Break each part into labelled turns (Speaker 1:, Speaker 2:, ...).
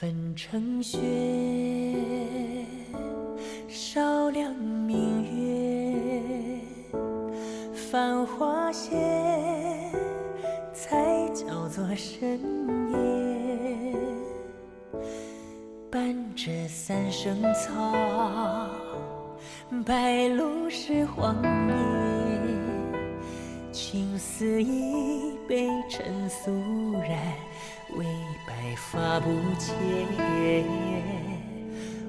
Speaker 1: 粉成雪，照亮明月，繁花谢，才叫做深夜。伴着三生草，白露是荒野，青丝一杯尘素染。为白发不解，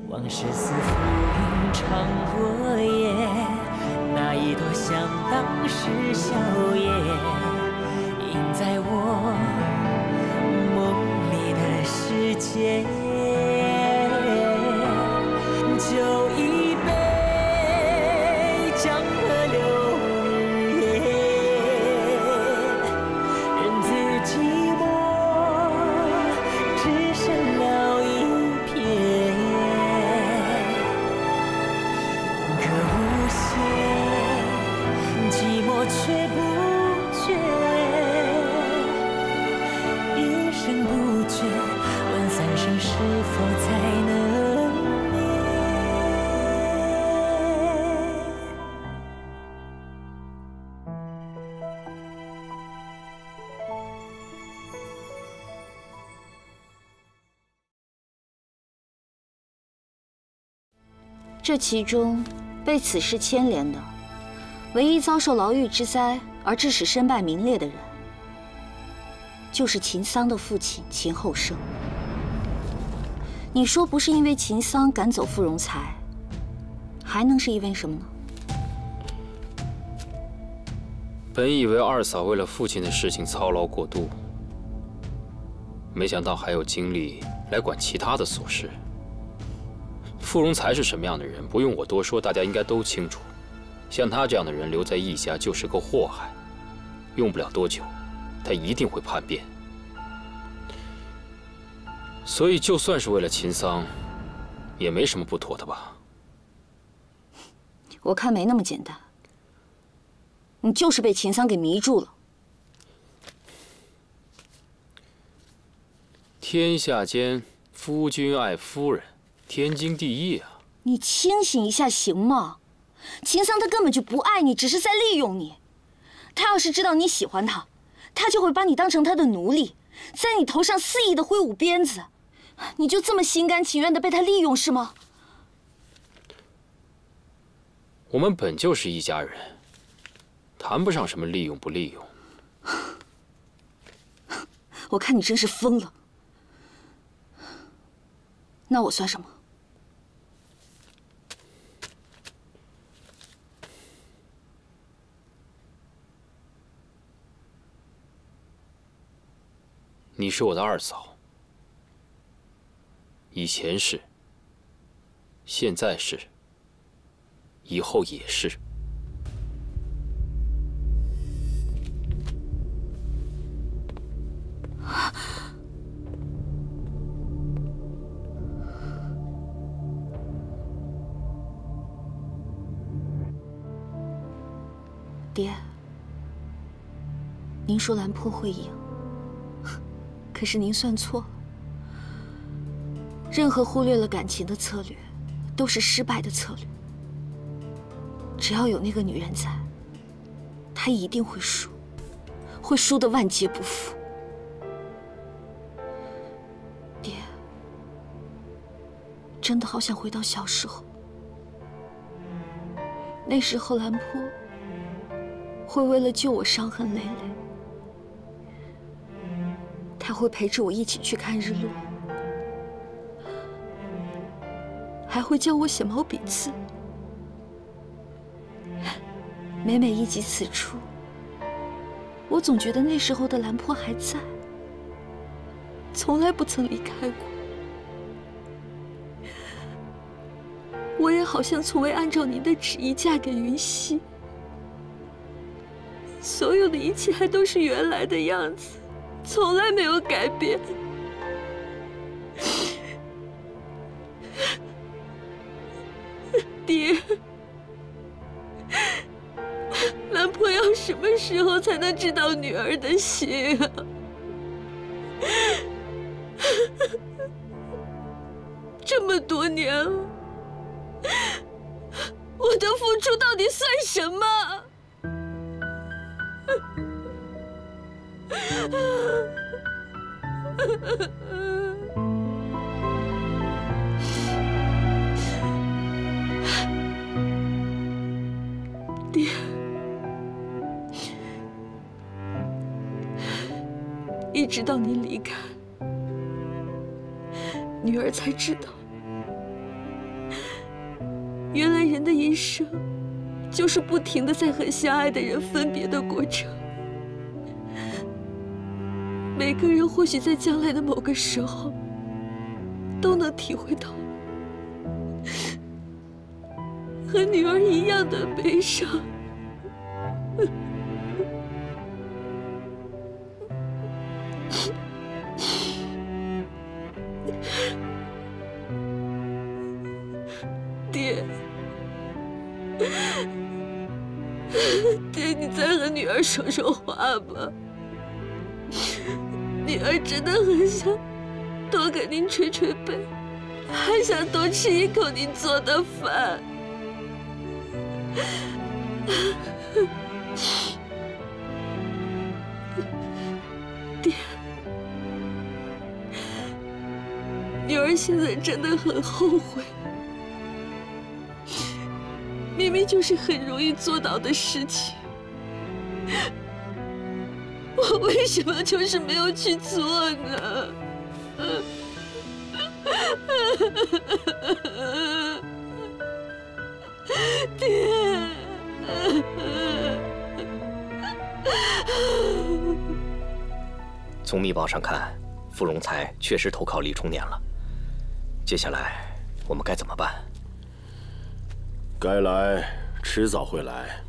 Speaker 1: 往事似浮云常过眼。那一朵像当时笑颜，映在我梦里的世界。
Speaker 2: 这其中，被此事牵连的，唯一遭受牢狱之灾而致使身败名裂的人，就是秦桑的父亲秦厚生。你说不是因为秦桑赶走傅荣才，还能是因为什么呢？
Speaker 3: 本以为二嫂为了父亲的事情操劳过度，没想到还有精力来管其他的琐事。傅荣才是什么样的人，不用我多说，大家应该都清楚。像他这样的人留在易家就是个祸害，用不了多久，他一定会叛变。所以，就算是为了秦桑，也没什么不妥的吧？
Speaker 2: 我看没那么简单。你就是被秦桑给迷住了。
Speaker 3: 天下间，夫君爱夫人。天经地义啊！
Speaker 2: 你清醒一下行吗？秦桑他根本就不爱你，只是在利用你。他要是知道你喜欢他，他就会把你当成他的奴隶，在你头上肆意的挥舞鞭子。你就这么心甘情愿的被他利用是吗？
Speaker 3: 我们本就是一家人，谈不上什么利用不利用。
Speaker 2: 我看你真是疯了。那我算什么？
Speaker 3: 你是我的二嫂，以前是，现在是，以后也是。
Speaker 2: 爹，您说兰坡会赢。可是您算错了，任何忽略了感情的策略，都是失败的策略。只要有那个女人在，他一定会输，会输得万劫不复。爹，真的好想回到小时候，那时候兰坡会为了救我伤痕累累。他会陪着我一起去看日落，还会教我写毛笔字。每每忆及此处，我总觉得那时候的兰坡还在，从来不曾离开过。我也好像从未按照您的旨意嫁给云溪，所有的一切还都是原来的样子。从来没有改变，爹，兰婆要什么时候才能知道女儿的心啊？
Speaker 4: 这么多年了，我的付出到底算什么？直到你离开，女儿才知道，原来人的一生就是不停的在和相爱的人分别的过程。每个人或许在将来的某个时候，都能体会到和女儿一样的悲伤。说说话吧。女儿真的很想多给您捶捶背，还想多吃一口您做的饭。爹，女儿现在真的很后悔，明明就是很容易做到的事情。为什么就是没有去做呢？爹，
Speaker 5: 从密报上看，傅荣才确实投靠李重年了。接下来我们该怎么办？
Speaker 6: 该来，迟早会来。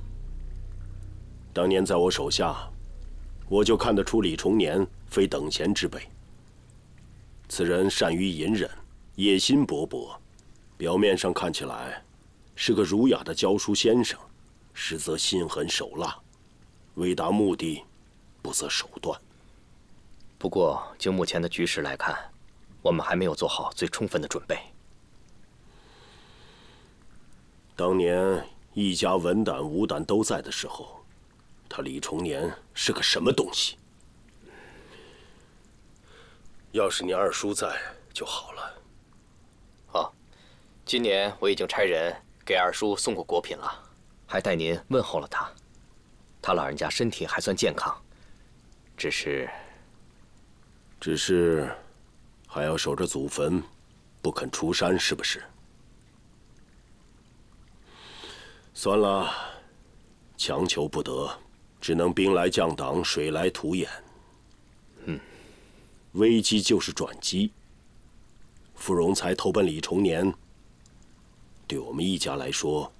Speaker 6: 当年在我手下。我就看得出李重年非等闲之辈。此人善于隐忍，野心勃勃，表面上看起来是个儒雅的教书先生，实则心狠手辣，为达目的不择手段。
Speaker 5: 不过，就目前的局势来看，我们还没有做好最充分的准备。
Speaker 6: 当年一家文胆武胆都在的时候。他李重年是个什么东西？要是你二叔在就好了。
Speaker 5: 哦，今年我已经差人给二叔送过果品了，还代您问候了他。他老人家身体还算健康，只是，
Speaker 6: 只是还要守着祖坟，不肯出山，是不是？算了，强求不得。只能兵来将挡，水来土掩。
Speaker 5: 嗯，
Speaker 6: 危机就是转机。傅荣才投奔李重年，对我们一家来说，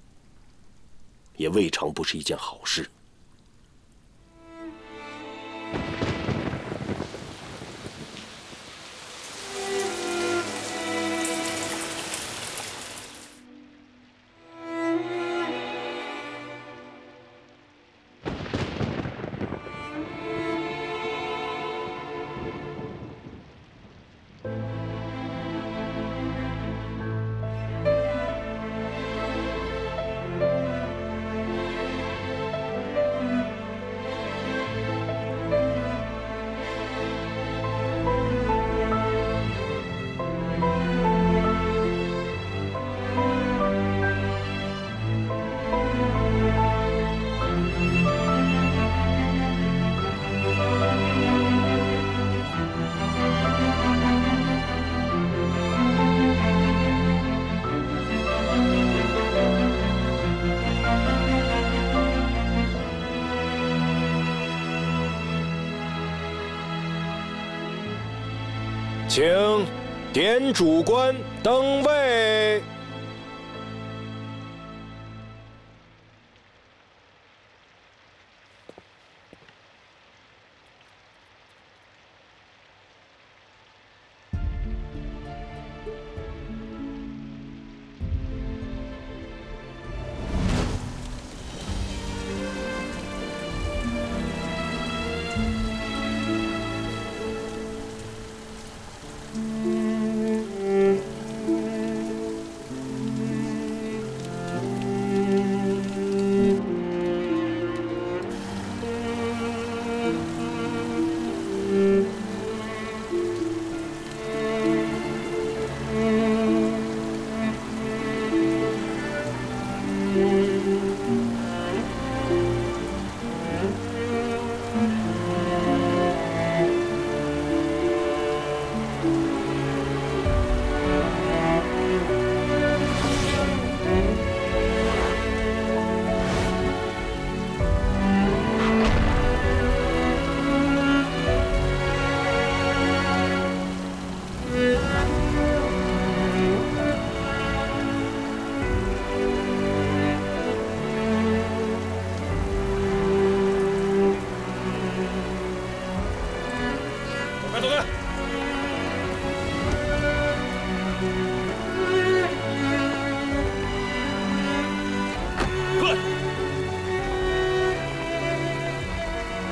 Speaker 6: 也未尝不是一件好事。
Speaker 7: 点主官登位。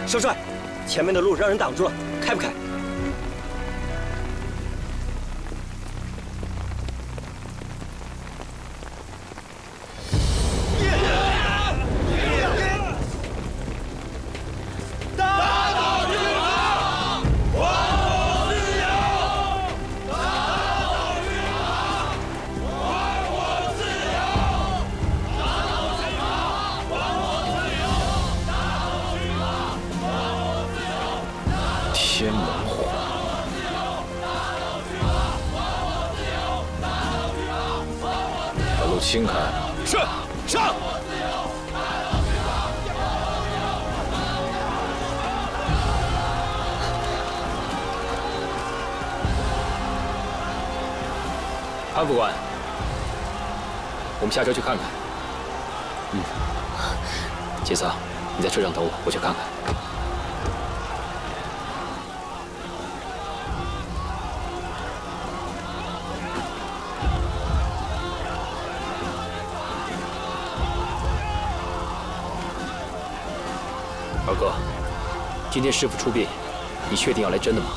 Speaker 8: 少帅，前面的路让人挡住了，开不开？
Speaker 3: 我们下车去看看。嗯，杰泽，你在车上等我，我去看看。二哥，今天师傅出殡，你确定要来真的吗？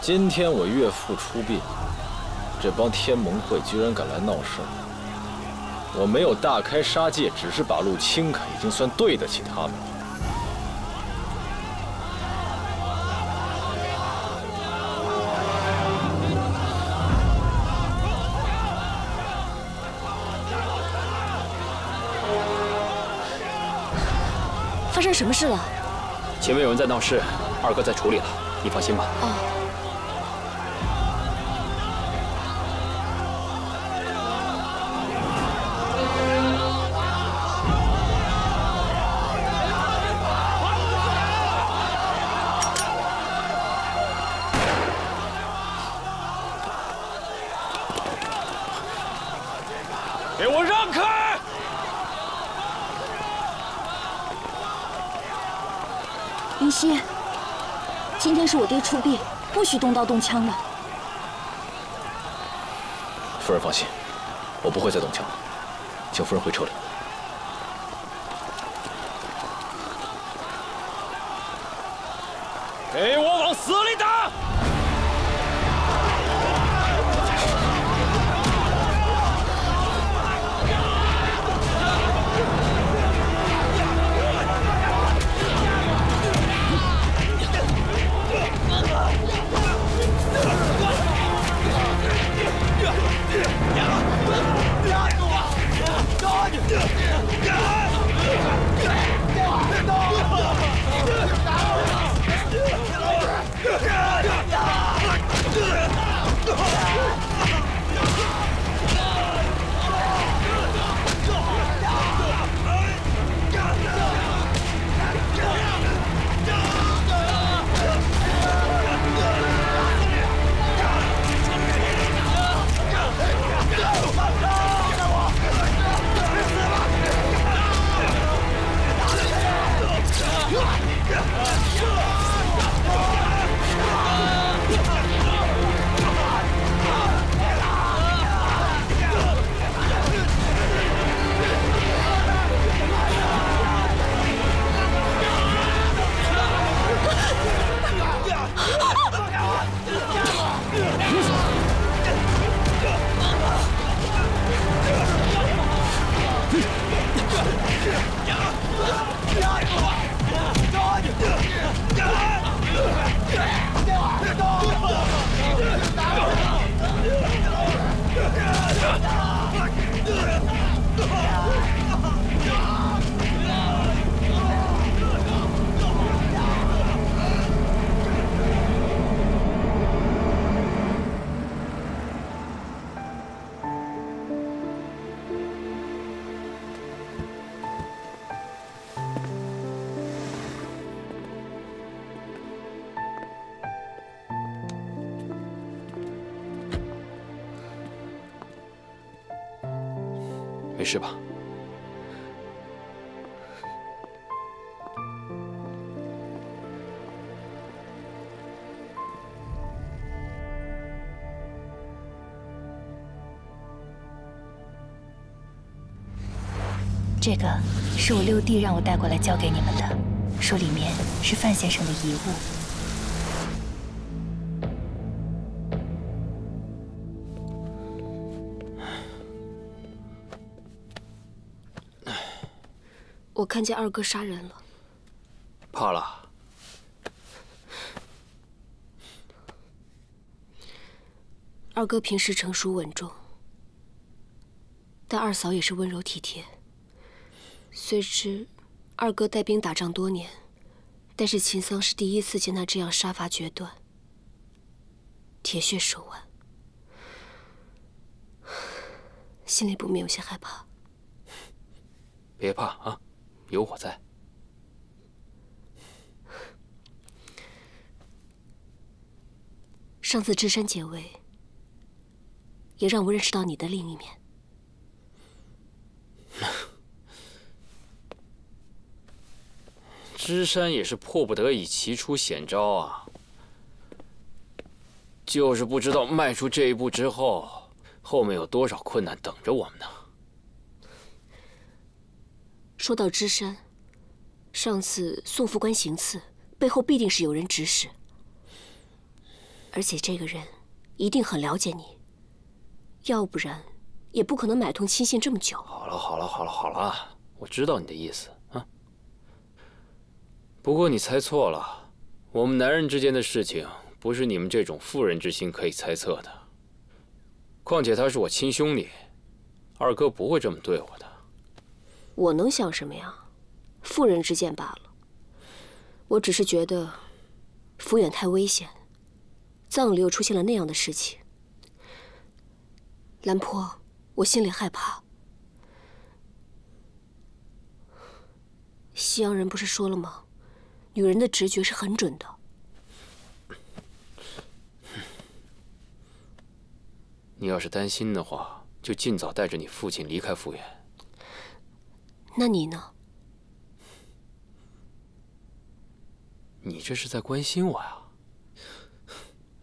Speaker 9: 今天我岳父出殡，这帮天盟会居然敢来闹事我没有大开杀戒，只是把路清开，已经算对得起他们了。
Speaker 2: 发生什么事了？
Speaker 3: 前面有人在闹事，二哥在处理了，你放心吧。
Speaker 2: 哦。爹出殡，不许动刀动枪的。
Speaker 9: 夫人放心，我不会再动枪了，请夫人回车里。给我往死里打！
Speaker 3: 是吧？
Speaker 1: 这个是我六弟让我带过来交给你们的。
Speaker 10: 说里面是范先生的遗物。
Speaker 11: 我看见二哥杀人了，
Speaker 3: 怕了？
Speaker 11: 二哥平时成熟稳重，但二嫂也是温柔体贴。虽知二哥带兵打仗多年，但是秦桑是第一次见他这样杀伐决断、铁血手腕，心里不免有些害怕。
Speaker 3: 别怕啊！有我在。
Speaker 11: 上次芝山解围，也让我认识到你的另一面。
Speaker 3: 芝山也是迫不得已齐出险招啊，就是不知道迈出这一步之后，后面有多少困难等着我们呢？
Speaker 11: 说到芝山，上次宋副官行刺，背后必定是有人指使，而且这个人一定很了解你，要不然也不可能买通亲信这么久。
Speaker 3: 好了好了好了好了，我知道你的意思啊。不过你猜错了，我们男人之间的事情不是你们这种妇人之心可以猜测的。况且他是我亲兄弟，二哥不会这么对我的。
Speaker 11: 我能想什么呀？妇人之见罢了。我只是觉得抚远太危险，葬里又出现了那样的事情。兰坡，我心里害怕。西洋人不是说了吗？女人的直觉是很准的。
Speaker 3: 你要是担心的话，就尽早带着你父亲离开抚远。
Speaker 11: 那你呢？
Speaker 3: 你这是在关心我呀？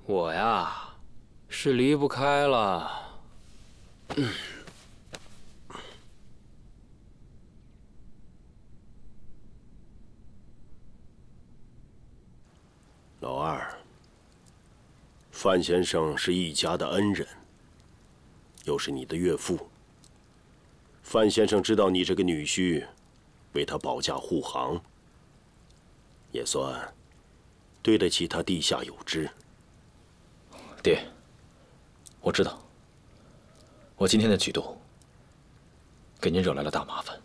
Speaker 3: 我呀，是离不开了。
Speaker 6: 老二，范先生是一家的恩人，又是你的岳父。范先生知道你这个女婿，为他保驾护航，也算对得起他地下有知。
Speaker 9: 爹，我知道，我今天的举动给您惹来了大麻烦。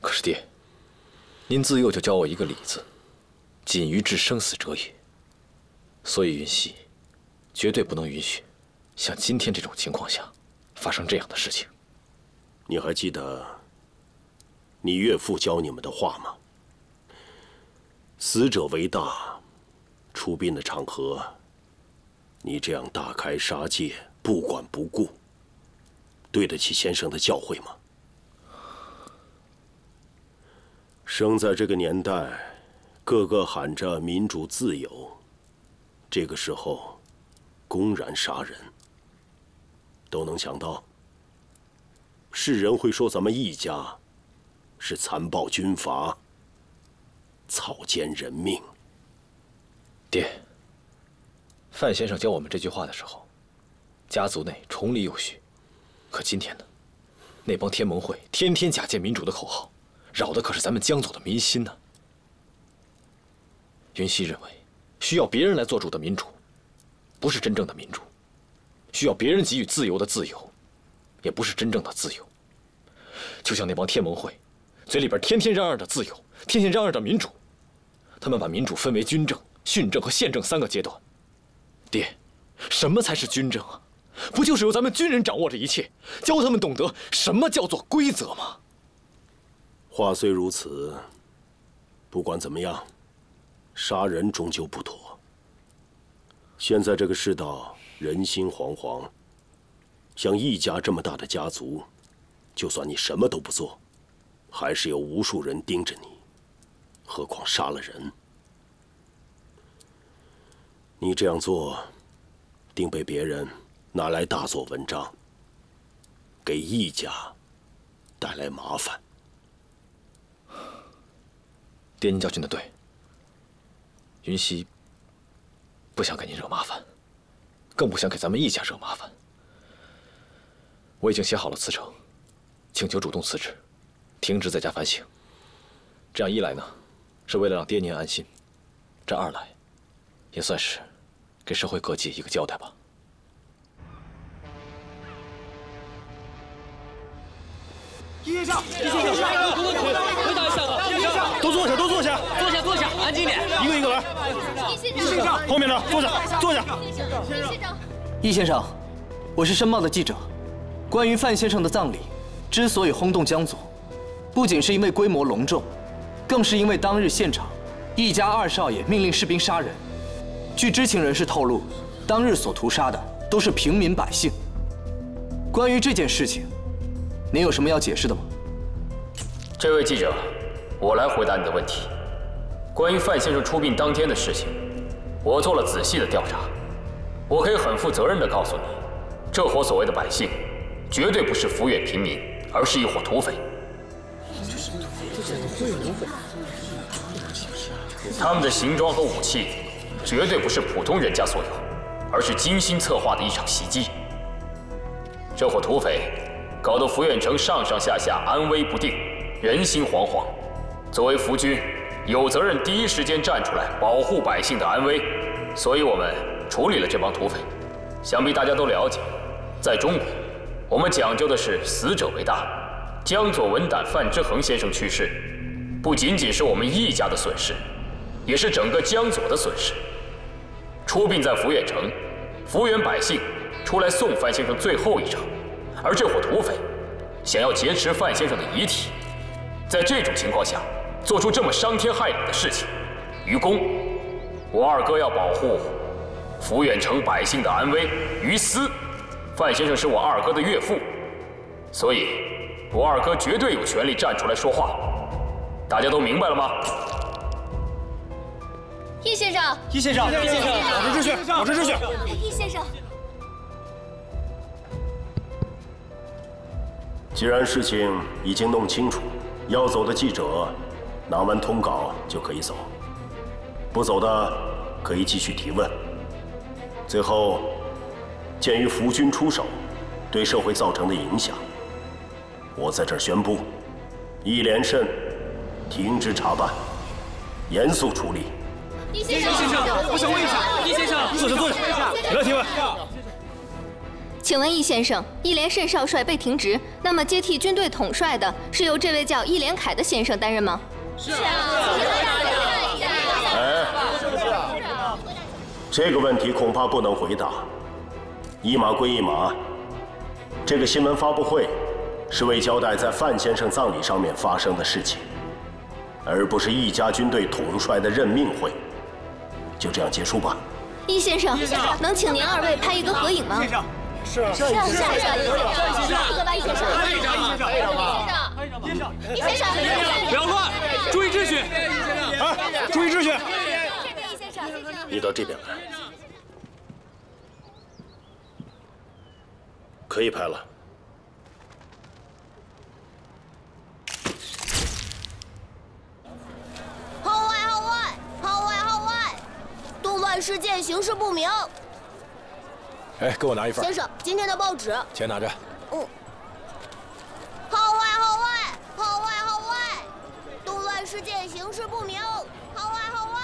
Speaker 9: 可是爹，您自幼就教我一个理字：谨于治生死者也。所以云溪绝对不能允许像今天这种情况下发生这样的事情。
Speaker 6: 你还记得你岳父教你们的话吗？死者为大，出殡的场合，你这样大开杀戒、不管不顾，对得起先生的教诲吗？生在这个年代，个个喊着民主自由，这个时候公然杀人，都能想到。世人会说咱们易家是残暴军阀、草菅人命。
Speaker 9: 爹，范先生教我们这句话的时候，家族内崇礼有序。可今天呢，那帮天盟会天天假借民主的口号，扰的可是咱们江左的民心呢。云溪认为，需要别人来做主的民主，不是真正的民主；需要别人给予自由的自由。也不是真正的自由，就像那帮天盟会，嘴里边天天嚷嚷着自由，天天嚷嚷着民主，他们把民主分为军政、训政和宪政三个阶段。爹，什么才是军政啊？不就是由咱们军人掌握着一切，教他们懂得什么叫做规则吗？
Speaker 6: 话虽如此，不管怎么样，杀人终究不妥。现在这个世道，人心惶惶。像易家这么大的家族，就算你什么都不做，还是有无数人盯着你。何况杀了人，你这样做，定被别人拿来大做文章，给易家带来麻烦。
Speaker 9: 爹您教训的对。云溪不想给您惹麻烦，更不想给咱们易家惹麻烦。我已经写好了辞呈，请求主动辞职，停职在家反省。这样一来呢，是为了让爹您安心；这二来，也算是给社会各界一个交代吧。
Speaker 8: 易先生，易先生，回答一下吧。易先生，
Speaker 7: 都坐下，都坐下，
Speaker 8: 坐下，坐下，安静点。
Speaker 7: 一个一个来。
Speaker 8: 易先生，
Speaker 7: 后面的坐下，坐下。
Speaker 12: 易先生，我是申报的记者。关于范先生的葬礼，之所以轰动江左，不仅是因为规模隆重，更是因为当日现场，易家二少爷命令士兵杀人。据知情人士透露，当日所屠杀的都是平民百姓。关于这件事情，您有什么要解释的吗？
Speaker 3: 这位记者，我来回答你的问题。关于范先生出殡当天的事情，我做了仔细的调查。我可以很负责任地告诉你，这伙所谓的百姓，绝对不是抚远平民，而是一伙土匪。他们的行装和武器，绝对不是普通人家所有，而是精心策划的一场袭击。这伙土匪。搞得抚远城上上下下安危不定，人心惶惶。作为福军，有责任第一时间站出来保护百姓的安危，所以我们处理了这帮土匪。想必大家都了解，在中国，我们讲究的是死者为大。江左文胆范之恒先生去世，不仅仅是我们易家的损失，也是整个江左的损失。出殡在抚远城，抚远百姓出来送范先生最后一程。而这伙土匪想要劫持范先生的遗体，在这种情况下做出这么伤天害理的事情，于公，我二哥要保护抚远城百姓的安危；于私，范先生是我二哥的岳父，所以，我二哥绝对有权利站出来说话。大家都明白了吗？
Speaker 2: 易先生，
Speaker 7: 易先生，易先生，保持秩序，保持秩序。
Speaker 2: 易先生。
Speaker 6: 既然事情已经弄清楚，要走的记者拿完通稿就可以走，不走的可以继续提问。最后，鉴于福军出手对社会造成的影响，我在这儿宣布，易连胜停职查办，严肃处理。
Speaker 2: 易先生，
Speaker 8: 我想问一下，易先生，
Speaker 7: 坐下，坐下，提问。
Speaker 13: 请问易先生，易连胜少帅被停职，那么接替军队统帅的是由这位叫易连凯的先生担任吗？
Speaker 2: 是啊。
Speaker 6: 哎，这个问题恐怕不能回答。一码归一码，这个新闻发布会是为交代在范先生葬礼上面发生的事情，而不是一家军队统帅的任命会。就这样结束吧。
Speaker 13: 易先生，能请您二位拍一个合影吗？
Speaker 7: 是啊，
Speaker 2: 是啊，是啊，是啊，一个吧，易先生，
Speaker 8: 拍一张，易先生，
Speaker 2: 易先生，易先生，
Speaker 8: 不要乱，注意秩序，
Speaker 7: 哎，注意秩序。
Speaker 2: 易先生，
Speaker 6: 你到这边来，可以拍了。
Speaker 11: 号外，号外，号外，号外！动乱事件形势不明。
Speaker 7: 哎，给我拿一份。
Speaker 11: 先生，今天的报纸。
Speaker 7: 钱拿着。
Speaker 11: 嗯。号外，号外，号外，号外！动乱事件形势不明。号外，号外！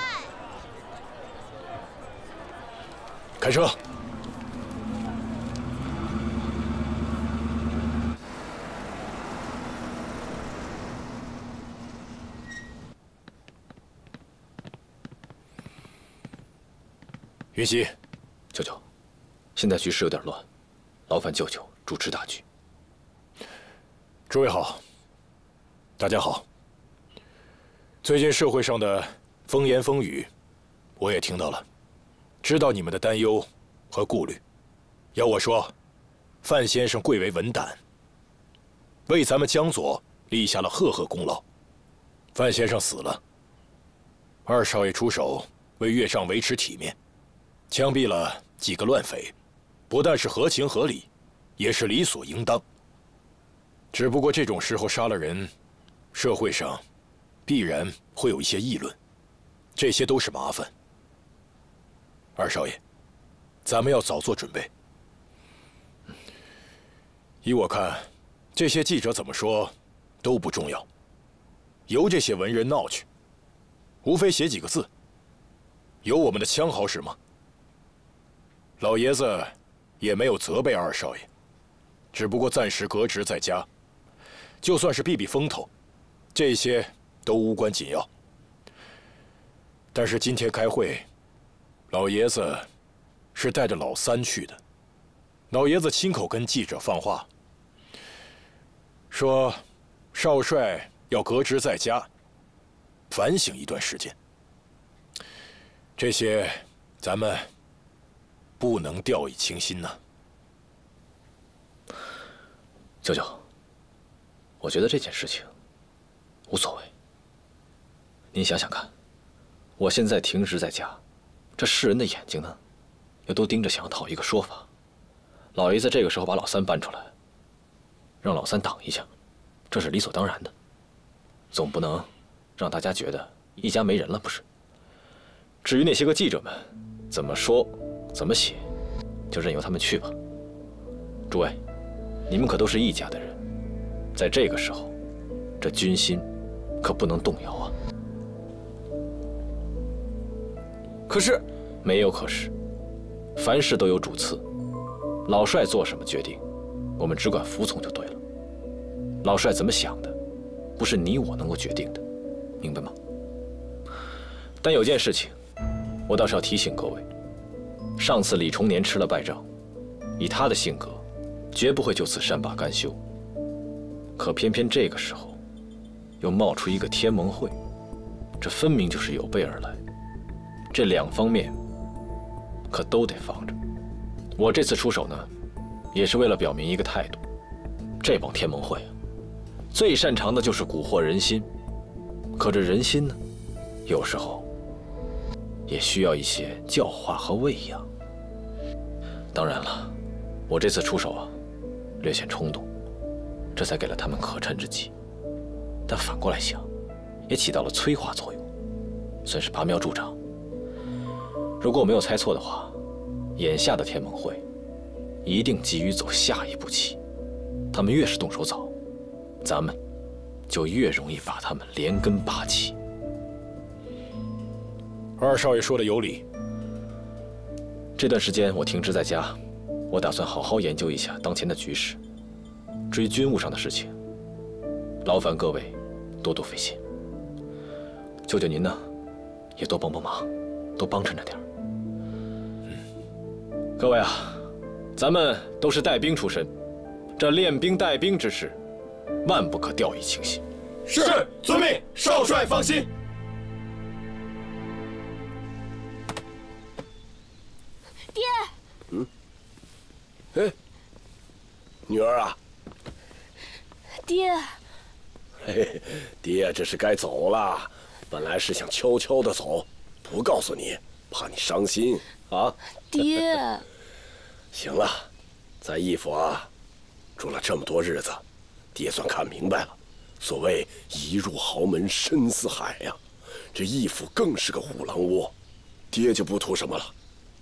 Speaker 7: 开车。云溪，
Speaker 9: 舅舅。现在局势有点乱，劳烦舅舅主持大局。
Speaker 7: 诸位好，大家好。最近社会上的风言风语，我也听到了，知道你们的担忧和顾虑。要我说，范先生贵为文胆，为咱们江左立下了赫赫功劳。范先生死了，二少爷出手为岳上维持体面，枪毙了几个乱匪。不但是合情合理，也是理所应当。只不过这种时候杀了人，社会上必然会有一些议论，这些都是麻烦。二少爷，咱们要早做准备。依我看，这些记者怎么说都不重要，由这些文人闹去，无非写几个字。有我们的枪好使吗？老爷子也没有责备二少爷，只不过暂时革职在家，就算是避避风头，这些都无关紧要。但是今天开会，老爷子是带着老三去的。老爷子亲口跟记者放话，说少帅要革职在家，反省一段时间。这些咱们不能掉以轻心呐。
Speaker 9: 舅舅，我觉得这件事情无所谓。您想想看，我现在停职在家，这世人的眼睛呢，又都盯着，想要讨一个说法。老爷子这个时候把老三搬出来，让老三挡一下，这是理所当然的。总不能让大家觉得一家没人了，不是？至于那些个记者们怎么说、怎么写，就任由他们去吧。诸位，你们可都是一家的人，在这个时候，这军心可不能动摇啊。
Speaker 14: 可是，
Speaker 9: 没有可是，凡事都有主次。老帅做什么决定，我们只管服从就对了。老帅怎么想的，不是你我能够决定的，明白吗？但有件事情，我倒是要提醒各位：上次李重年吃了败仗，以他的性格，绝不会就此善罢甘休。可偏偏这个时候，又冒出一个天盟会，这分明就是有备而来。这两方面，可都得防着。我这次出手呢，也是为了表明一个态度：这帮天盟会啊，最擅长的就是蛊惑人心。可这人心呢，有时候也需要一些教化和喂养。当然了，我这次出手啊，略显冲动，这才给了他们可乘之机。但反过来想，也起到了催化作用，算是拔苗助长。如果我没有猜错的话。眼下的天盟会，一定急于走下一步棋。他们越是动手早，咱们就越容易把他们连根拔起。
Speaker 7: 二少爷说的有理。
Speaker 9: 这段时间我停职在家，我打算好好研究一下当前的局势。至于军务上的事情，劳烦各位多多费心。舅舅您呢，也多帮帮忙，多帮衬着点。各位啊，咱们都是带兵出身，这练兵带兵之事，万不可掉以轻心。
Speaker 15: 是，遵命，少帅放心。哎，女儿啊。
Speaker 11: 爹。
Speaker 15: 嘿，爹这是该走了。本来是想悄悄的走，不告诉你，怕你伤心啊。
Speaker 11: 爹。
Speaker 15: 行了，在义府啊，住了这么多日子，爹算看明白了。所谓一入豪门深似海呀，这义府更是个虎狼窝。爹就不图什么了，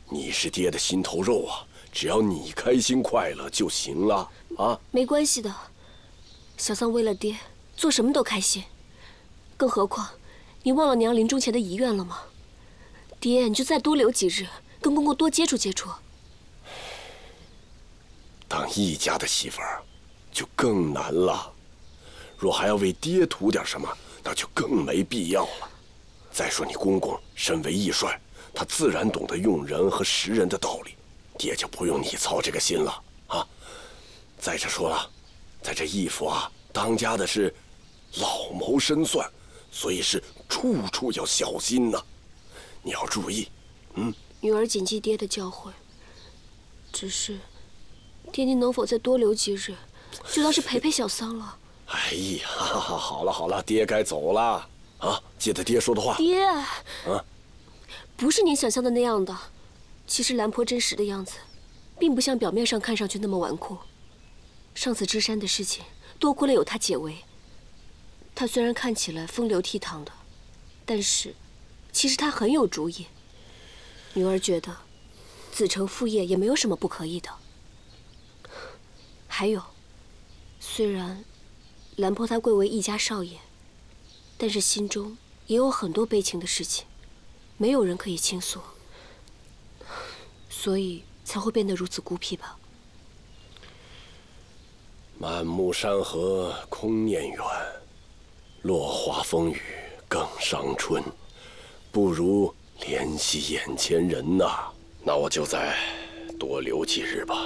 Speaker 15: 你是爹的心头肉啊，只要你开心快乐就行了啊。
Speaker 11: 没关系的，小桑为了爹做什么都开心。更何况，你忘了娘临终前的遗愿了吗？爹，你就再多留几日，跟公公多接触接触。
Speaker 15: 当一家的媳妇儿，就更难了。若还要为爹图点什么，那就更没必要了。再说你公公身为义帅，他自然懂得用人和识人的道理，爹就不用你操这个心了啊。再者说了，在这义府啊，当家的是老谋深算，所以是处处要小心呐。你要注意，嗯。
Speaker 11: 女儿谨记爹的教诲，只是。爹，您能否再多留几日，就当是陪陪小桑了。
Speaker 15: 哎呀，好了好了，爹该走了啊！记得爹说的话。
Speaker 11: 爹，啊，不是您想象的那样的。其实兰坡真实的样子，并不像表面上看上去那么纨绔。上次芝山的事情，多亏了有他解围。他虽然看起来风流倜傥的，但是其实他很有主意。女儿觉得子承父业也没有什么不可以的。还有，虽然兰坡他贵为一家少爷，但是心中也有很多悲情的事情，没有人可以倾诉，所以才会变得如此孤僻吧。
Speaker 6: 满目山河空念远，落花风雨更伤春。不如怜惜眼前人呐，那我就再多留几日吧。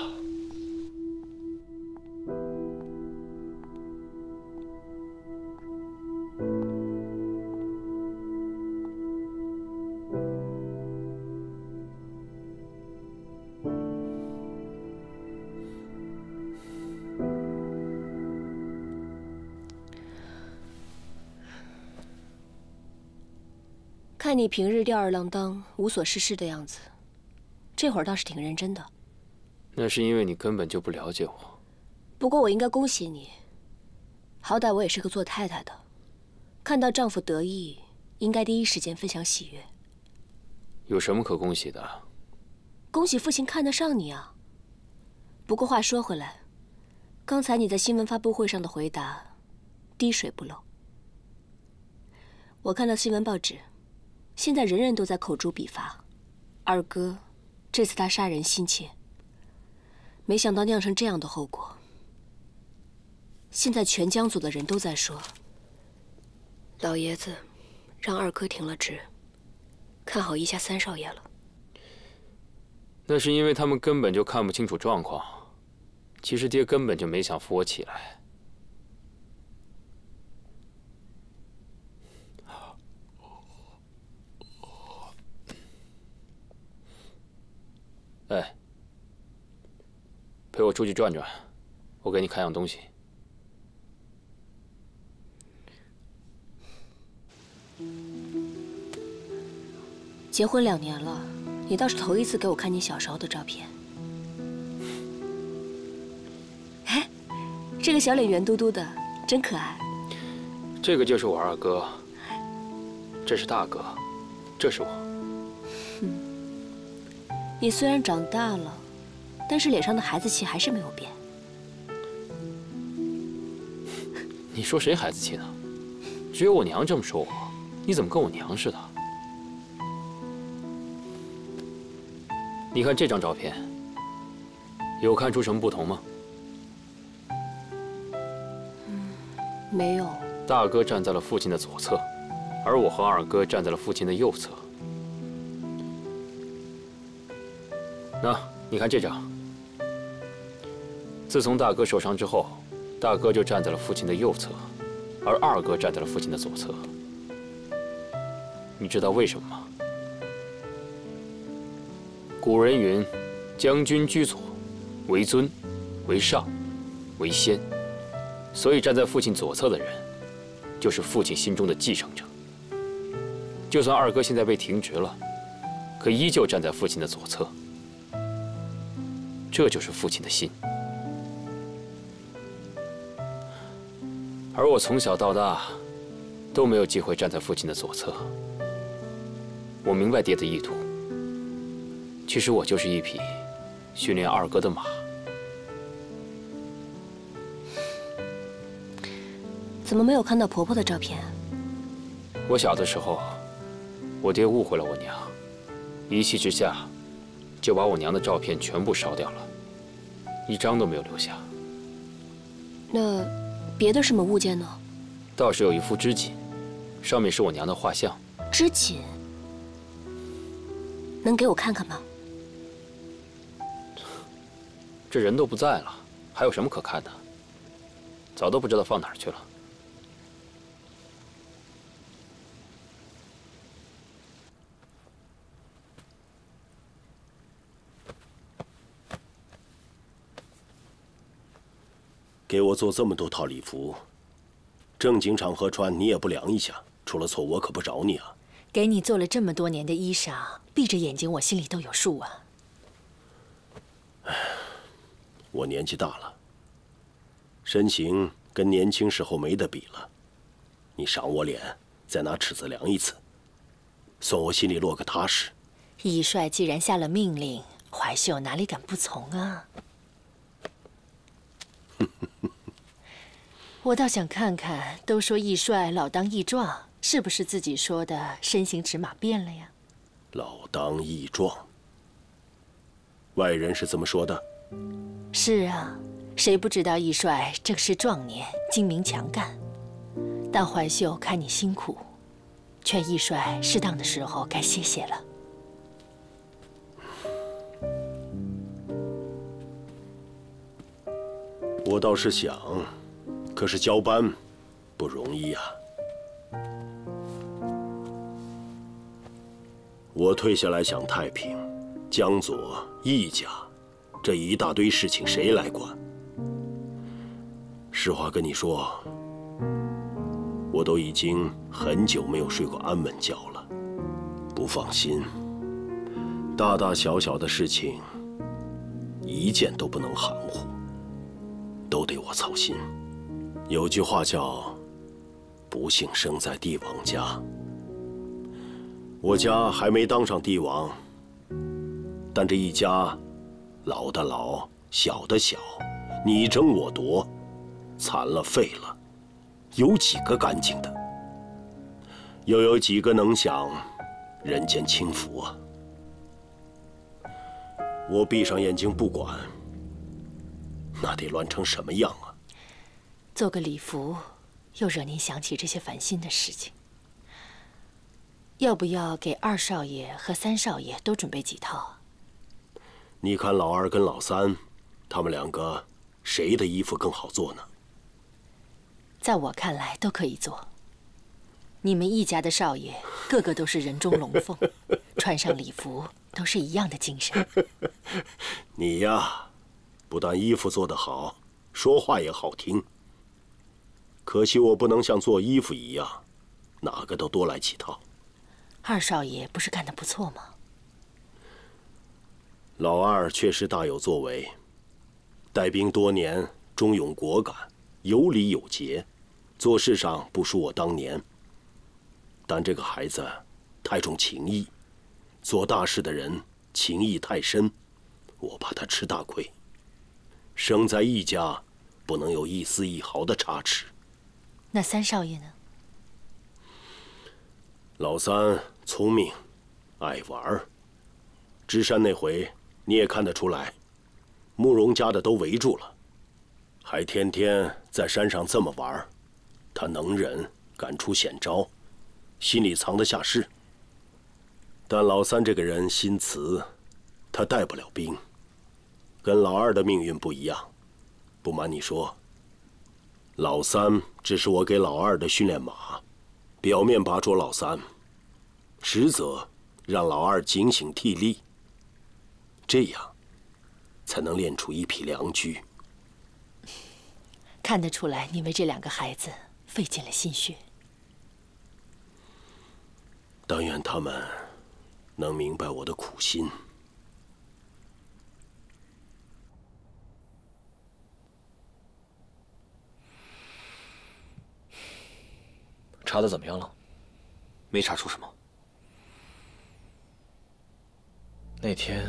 Speaker 11: 看你平日吊儿郎当、无所事事的样子，这会儿倒是挺认真的。
Speaker 3: 那是因为你根本就不了解我。
Speaker 11: 不过我应该恭喜你，好歹我也是个做太太的，看到丈夫得意，应该第一时间分享喜悦。
Speaker 3: 有什么可恭喜的？
Speaker 11: 恭喜父亲看得上你啊！不过话说回来，刚才你在新闻发布会上的回答，滴水不漏。我看到新闻报纸。现在人人都在口诛笔伐，二哥，这次他杀人心切。没想到酿成这样的后果。现在全江族的人都在说，老爷子让二哥停了职，看好一下三少爷了。
Speaker 3: 那是因为他们根本就看不清楚状况。其实爹根本就没想扶我起来。哎，陪我出去转转，我给你看样东西。
Speaker 11: 结婚两年了，你倒是头一次给我看你小时候的照片。哎，这个小脸圆嘟嘟的，真可爱。
Speaker 3: 这个就是我二哥，这是大哥，这是我。
Speaker 11: 你虽然长大了，但是脸上的孩子气还是没有变。
Speaker 3: 你说谁孩子气呢？只有我娘这么说我。你怎么跟我娘似的？你看这张照片，有看出什么不同吗？
Speaker 11: 没有。
Speaker 3: 大哥站在了父亲的左侧，而我和二哥站在了父亲的右侧。那你看这张。自从大哥受伤之后，大哥就站在了父亲的右侧，而二哥站在了父亲的左侧。你知道为什么吗？古人云：“将军居左，为尊，为上，为先。”所以站在父亲左侧的人，就是父亲心中的继承者。就算二哥现在被停职了，可依旧站在父亲的左侧。这就是父亲的心，而我从小到大都没有机会站在父亲的左侧。我明白爹的意图，其实我就是一匹训练二哥的马。
Speaker 11: 怎么没有看到婆婆的照片？
Speaker 3: 我小的时候，我爹误会了我娘，一气之下。就把我娘的照片全部烧掉了，一张都没有留下。
Speaker 11: 那别的什么物件呢？
Speaker 3: 倒是有一副织锦，上面是我娘的画像。
Speaker 11: 织锦，能给我看看吗？
Speaker 3: 这人都不在了，还有什么可看的？早都不知道放哪儿去了。
Speaker 6: 给我做这么多套礼服，正经场合穿你也不量一下，出了错我可不饶你啊！
Speaker 10: 给你做了这么多年的衣裳，闭着眼睛我心里都有数啊。
Speaker 6: 我年纪大了，身形跟年轻时候没得比了。你赏我脸，再拿尺子量一次，算我心里落个踏实。
Speaker 10: 义帅既然下了命令，怀秀哪里敢不从啊？我倒想看看，都说易帅老当益壮，是不是自己说的身形尺码变了呀？
Speaker 6: 老当益壮，外人是这么说的。
Speaker 10: 是啊，谁不知道易帅正是壮年，精明强干？但怀秀看你辛苦，劝易帅适当的时候该歇歇了。
Speaker 6: 我倒是想。可是交班不容易啊！我退下来想太平，江左易家这一大堆事情谁来管？实话跟你说，我都已经很久没有睡过安稳觉了。不放心，大大小小的事情一件都不能含糊，都得我操心。有句话叫“不幸生在帝王家”，我家还没当上帝王，但这一家，老的老，小的小，你争我夺，残了废了，有几个干净的？又有几个能享人间清福啊？我闭上眼睛不管，那得乱成什么样啊？
Speaker 10: 做个礼服，又惹您想起这些烦心的事情。要不要给二少爷和三少爷都准备几套？
Speaker 6: 你看老二跟老三，他们两个谁的衣服更好做呢？
Speaker 10: 在我看来，都可以做。你们一家的少爷个个都是人中龙凤，穿上礼服都是一样的精神。
Speaker 6: 你呀，不但衣服做得好，说话也好听。可惜我不能像做衣服一样，哪个都多来几套。
Speaker 10: 二少爷不是干得不错吗？
Speaker 6: 老二确实大有作为，带兵多年，忠勇果敢，有礼有节，做事上不输我当年。但这个孩子太重情义，做大事的人情义太深，我怕他吃大亏。生在一家，不能有一丝一毫的差池。
Speaker 10: 那三少爷呢？
Speaker 6: 老三聪明，爱玩儿。芝山那回你也看得出来，慕容家的都围住了，还天天在山上这么玩儿。他能忍，敢出险招，心里藏得下事。但老三这个人心慈，他带不了兵，跟老二的命运不一样。不瞒你说。老三只是我给老二的训练马，表面拔捉老三，实则让老二警醒惕力。这样，才能练出一匹良驹。
Speaker 10: 看得出来，你为这两个孩子费尽了心血。
Speaker 6: 但愿他们能明白我的苦心。
Speaker 9: 查的怎么样了？
Speaker 3: 没查出什么。
Speaker 9: 那天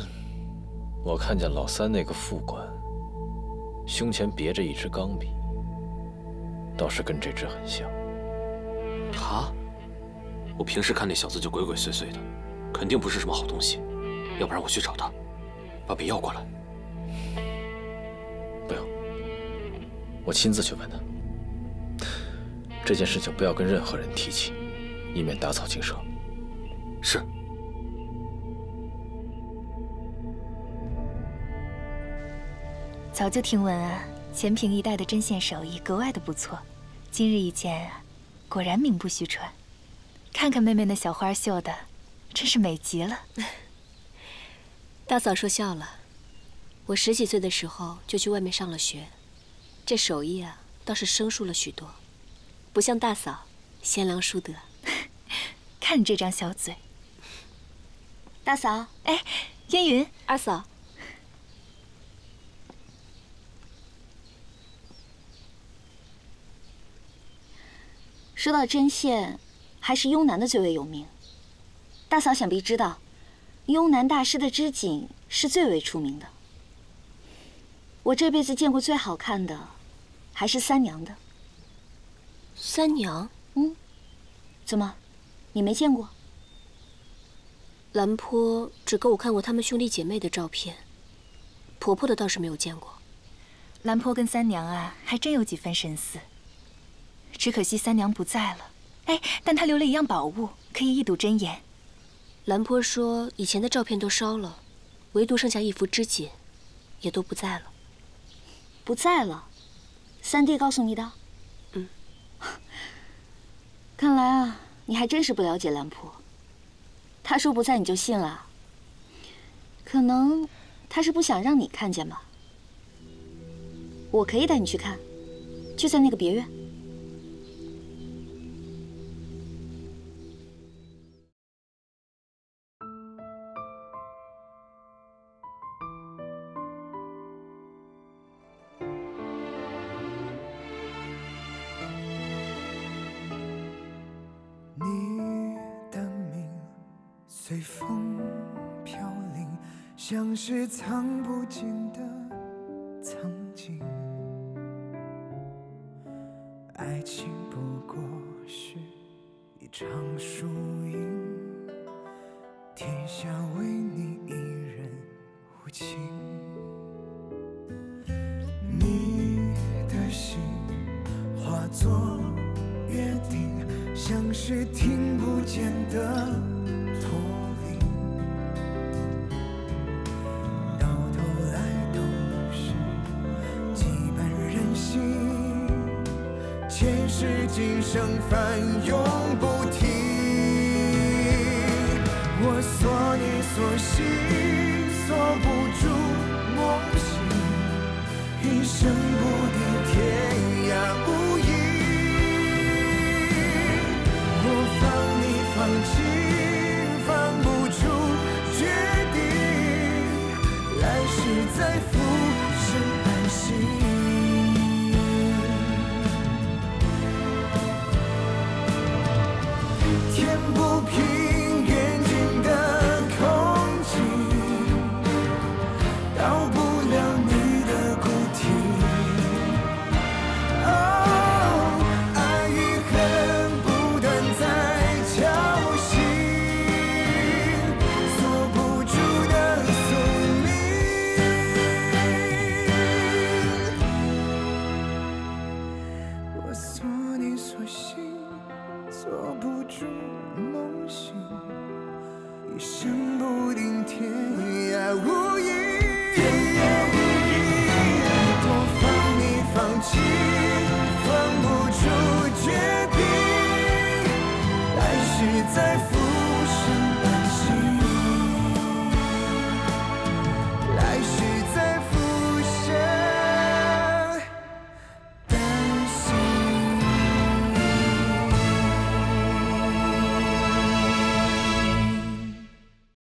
Speaker 9: 我看见老三那个副官胸前别着一支钢笔，倒是跟这支很像。
Speaker 3: 他？我平时看那小子就鬼鬼祟祟的，肯定不是什么好东西。要不然我去找他，把笔要过来。
Speaker 9: 不用，我亲自去问他。这件事情不要跟任何人提起，以免打草惊蛇。
Speaker 3: 是。
Speaker 16: 早就听闻啊，咸平一带的针线手艺格外的不错，今日一见啊，果然名不虚传。看看妹妹那小花绣的，真是美极了。
Speaker 11: 大嫂说笑了，我十几岁的时候就去外面上了学，这手艺啊倒是生疏了许多。不像大嫂，贤良淑德。
Speaker 16: 看你这张小嘴。
Speaker 11: 大嫂，
Speaker 16: 哎，烟云，
Speaker 11: 二嫂，
Speaker 2: 说到针线，还是雍南的最为有名。大嫂想必知道，雍南大师的织锦是最为出名的。我这辈子见过最好看的，还是三娘的。
Speaker 11: 三娘，
Speaker 2: 嗯，怎么，你没见过？
Speaker 11: 兰坡只给我看过他们兄弟姐妹的照片，婆婆的倒是没有见过。
Speaker 16: 兰坡跟三娘啊，还真有几分神似。只可惜三娘不在了，哎，但她留了一样宝物，可以一睹真颜。
Speaker 11: 兰坡说以前的照片都烧了，唯独剩下一幅织锦，也都不在了。
Speaker 2: 不在了，三弟告诉你的。看来啊，你还真是不了解兰普。他说不在你就信了？可能他是不想让你看见吧。我可以带你去看，就在那个别院。
Speaker 17: 是藏不尽的。